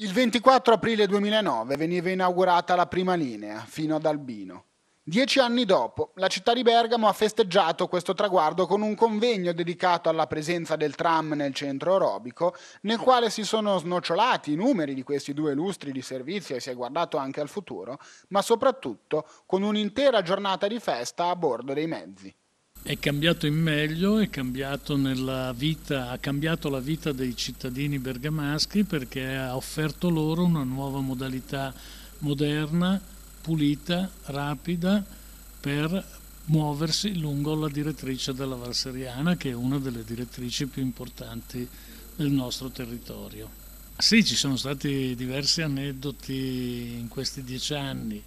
Il 24 aprile 2009 veniva inaugurata la prima linea, fino ad Albino. Dieci anni dopo, la città di Bergamo ha festeggiato questo traguardo con un convegno dedicato alla presenza del tram nel centro orobico, nel quale si sono snocciolati i numeri di questi due lustri di servizio e si è guardato anche al futuro, ma soprattutto con un'intera giornata di festa a bordo dei mezzi. È cambiato in meglio, è cambiato vita, ha cambiato la vita dei cittadini bergamaschi perché ha offerto loro una nuova modalità moderna, pulita, rapida per muoversi lungo la direttrice della Valseriana che è una delle direttrici più importanti del nostro territorio. Sì, ci sono stati diversi aneddoti in questi dieci anni.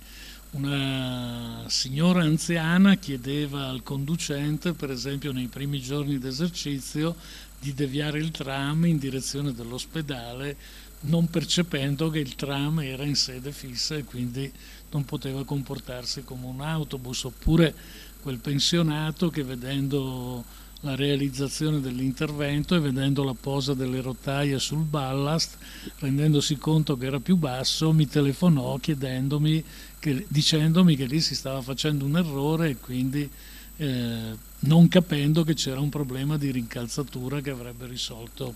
Una signora anziana chiedeva al conducente, per esempio nei primi giorni d'esercizio, di deviare il tram in direzione dell'ospedale, non percependo che il tram era in sede fissa e quindi non poteva comportarsi come un autobus, oppure quel pensionato che vedendo la realizzazione dell'intervento e vedendo la posa delle rotaie sul ballast, rendendosi conto che era più basso, mi telefonò chiedendomi, che, dicendomi che lì si stava facendo un errore e quindi eh, non capendo che c'era un problema di rincalzatura che avrebbe risolto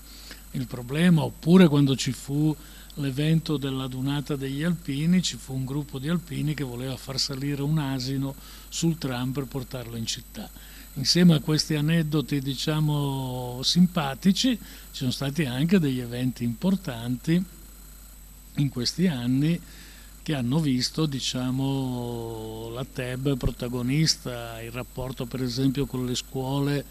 il problema, oppure quando ci fu l'evento della dunata degli alpini, ci fu un gruppo di alpini che voleva far salire un asino sul tram per portarlo in città insieme a questi aneddoti diciamo simpatici ci sono stati anche degli eventi importanti in questi anni che hanno visto diciamo, la TEB protagonista, il rapporto per esempio con le scuole,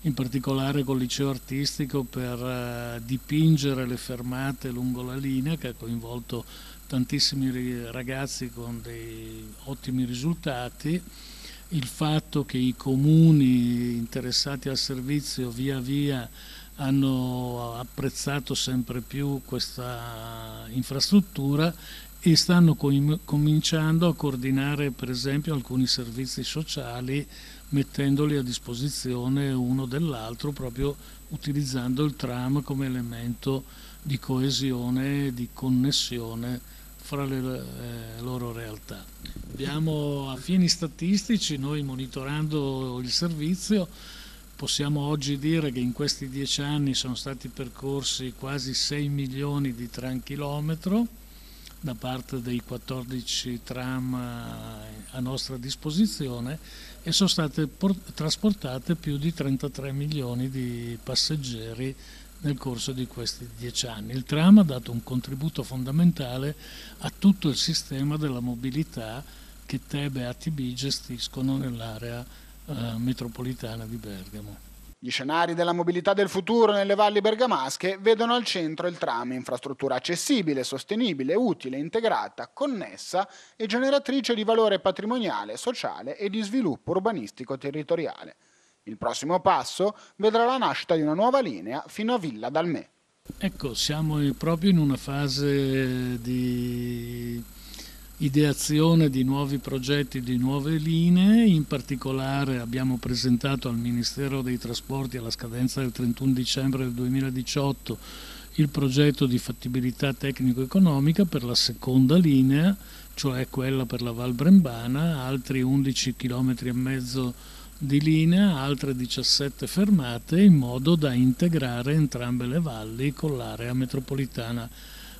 in particolare col liceo artistico per uh, dipingere le fermate lungo la linea che ha coinvolto tantissimi ragazzi con dei ottimi risultati il fatto che i comuni interessati al servizio via via hanno apprezzato sempre più questa infrastruttura e stanno cominciando a coordinare per esempio alcuni servizi sociali mettendoli a disposizione uno dell'altro proprio utilizzando il tram come elemento di coesione, di connessione fra le eh, loro realtà. Abbiamo a fini statistici, noi monitorando il servizio, possiamo oggi dire che in questi dieci anni sono stati percorsi quasi 6 milioni di tram chilometro da parte dei 14 tram eh, a nostra disposizione e sono state trasportate più di 33 milioni di passeggeri nel corso di questi dieci anni. Il tram ha dato un contributo fondamentale a tutto il sistema della mobilità che Tebe e ATB gestiscono nell'area eh, metropolitana di Bergamo. Gli scenari della mobilità del futuro nelle valli bergamasche vedono al centro il tram, infrastruttura accessibile, sostenibile, utile, integrata, connessa e generatrice di valore patrimoniale, sociale e di sviluppo urbanistico territoriale. Il prossimo passo vedrà la nascita di una nuova linea fino a Villa Dalmè. Ecco, siamo proprio in una fase di ideazione di nuovi progetti, di nuove linee, in particolare abbiamo presentato al Ministero dei Trasporti alla scadenza del 31 dicembre del 2018 il progetto di fattibilità tecnico-economica per la seconda linea, cioè quella per la Val Brembana, altri 11 km e mezzo di linea, altre 17 fermate in modo da integrare entrambe le valli con l'area metropolitana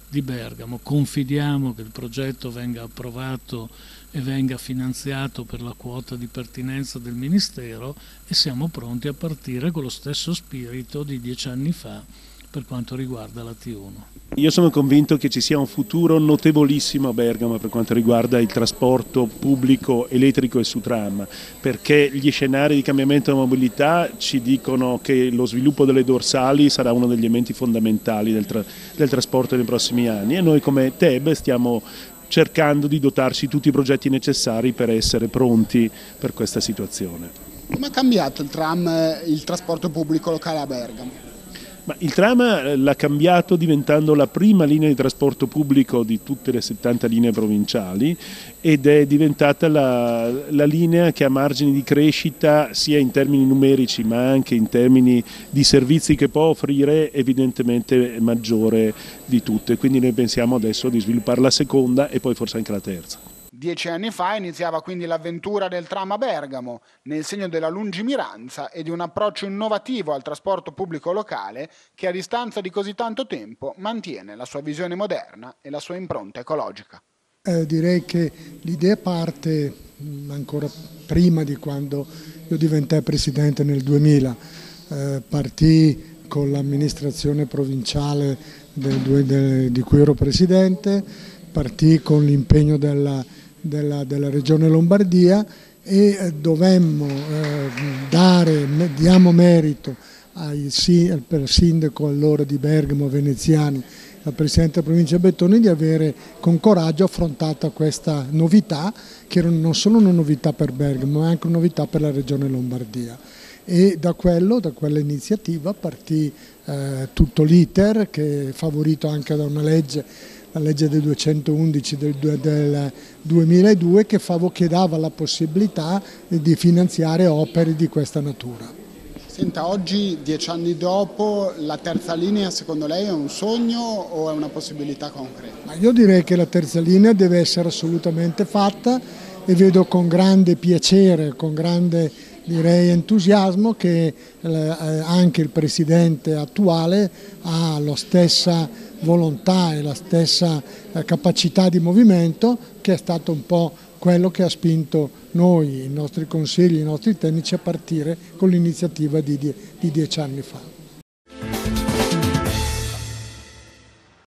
di Bergamo. Confidiamo che il progetto venga approvato e venga finanziato per la quota di pertinenza del Ministero e siamo pronti a partire con lo stesso spirito di dieci anni fa per quanto riguarda la T1. Io sono convinto che ci sia un futuro notevolissimo a Bergamo per quanto riguarda il trasporto pubblico elettrico e su tram, perché gli scenari di cambiamento della mobilità ci dicono che lo sviluppo delle dorsali sarà uno degli elementi fondamentali del, tra del trasporto nei prossimi anni e noi come TEB stiamo cercando di dotarci tutti i progetti necessari per essere pronti per questa situazione. Come ha cambiato il tram, il trasporto pubblico locale a Bergamo? Ma il tram eh, l'ha cambiato diventando la prima linea di trasporto pubblico di tutte le 70 linee provinciali ed è diventata la, la, linea che ha margini di crescita sia in termini numerici ma anche in termini di servizi che può offrire evidentemente maggiore di tutte. Quindi noi pensiamo adesso di sviluppare la seconda e poi forse anche la terza. Dieci anni fa iniziava quindi l'avventura del tram a Bergamo, nel segno della lungimiranza e di un approccio innovativo al trasporto pubblico locale che a distanza di così tanto tempo mantiene la sua visione moderna e la sua impronta ecologica. Eh, direi che l'idea parte mm, ancora prima di quando io diventai presidente nel 2000. Eh, partì con l'amministrazione provinciale del, del, di cui ero presidente, partì con l'impegno della della, della Regione Lombardia e eh, dovemmo eh, dare, diamo merito al sindaco allora di Bergamo Veneziani, al Presidente della provincia Bettoni di avere con coraggio affrontato questa novità che era non solo una novità per Bergamo ma anche una novità per la Regione Lombardia. E da, quello, da quell'iniziativa partì eh, tutto l'iter che è favorito anche da una legge la legge del 211 del, del 2002 che, che dava la possibilità di finanziare opere di questa natura. Senta, oggi, dieci anni dopo, la terza linea secondo lei è un sogno o è una possibilità concreta? Ma io direi che la terza linea deve essere assolutamente fatta e vedo con grande piacere, con grande direi, entusiasmo che eh, anche il Presidente attuale ha la stessa volontà e la stessa eh, capacità di movimento che è stato un po' quello che ha spinto noi, i nostri consigli, i nostri tecnici a partire con l'iniziativa di, di dieci anni fa.